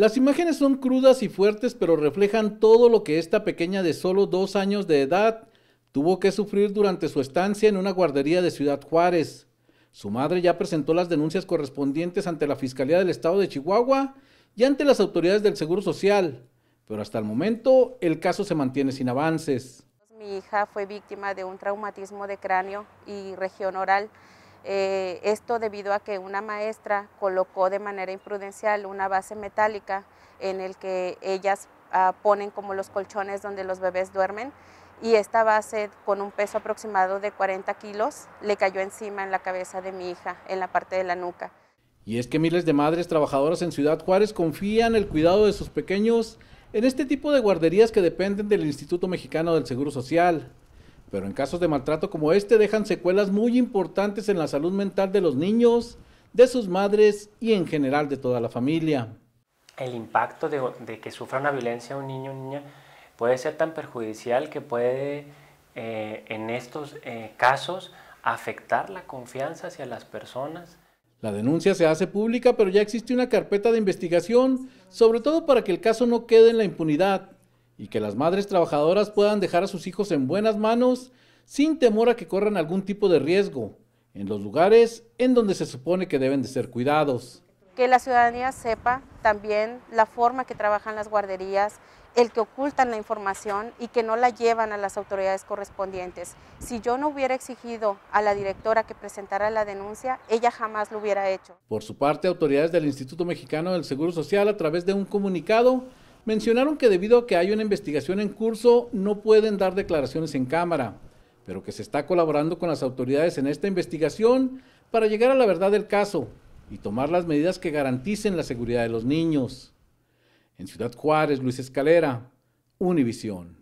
Las imágenes son crudas y fuertes, pero reflejan todo lo que esta pequeña de solo dos años de edad tuvo que sufrir durante su estancia en una guardería de Ciudad Juárez. Su madre ya presentó las denuncias correspondientes ante la Fiscalía del Estado de Chihuahua y ante las autoridades del Seguro Social, pero hasta el momento el caso se mantiene sin avances. Mi hija fue víctima de un traumatismo de cráneo y región oral. Eh, esto debido a que una maestra colocó de manera imprudencial una base metálica en el que ellas ah, ponen como los colchones donde los bebés duermen y esta base con un peso aproximado de 40 kilos le cayó encima en la cabeza de mi hija, en la parte de la nuca. Y es que miles de madres trabajadoras en Ciudad Juárez confían el cuidado de sus pequeños en este tipo de guarderías que dependen del Instituto Mexicano del Seguro Social. Pero en casos de maltrato como este dejan secuelas muy importantes en la salud mental de los niños, de sus madres y en general de toda la familia. El impacto de, que sufra una violencia un niño o niña puede ser tan perjudicial que puede eh, en estos eh, casos afectar la confianza hacia las personas la denuncia se hace pública, pero ya existe una carpeta de investigación, sobre todo para que el caso no quede en la impunidad y que las madres trabajadoras puedan dejar a sus hijos en buenas manos sin temor a que corran algún tipo de riesgo en los lugares en donde se supone que deben de ser cuidados. Que la ciudadanía sepa también la forma que trabajan las guarderías, el que ocultan la información y que no la llevan a las autoridades correspondientes. Si yo no hubiera exigido a la directora que presentara la denuncia, ella jamás lo hubiera hecho. Por su parte, autoridades del Instituto Mexicano del Seguro Social, a través de un comunicado, mencionaron que debido a que hay una investigación en curso, no pueden dar declaraciones en cámara, pero que se está colaborando con las autoridades en esta investigación para llegar a la verdad del caso y tomar las medidas que garanticen la seguridad de los niños. En Ciudad Juárez, Luis Escalera, Univisión.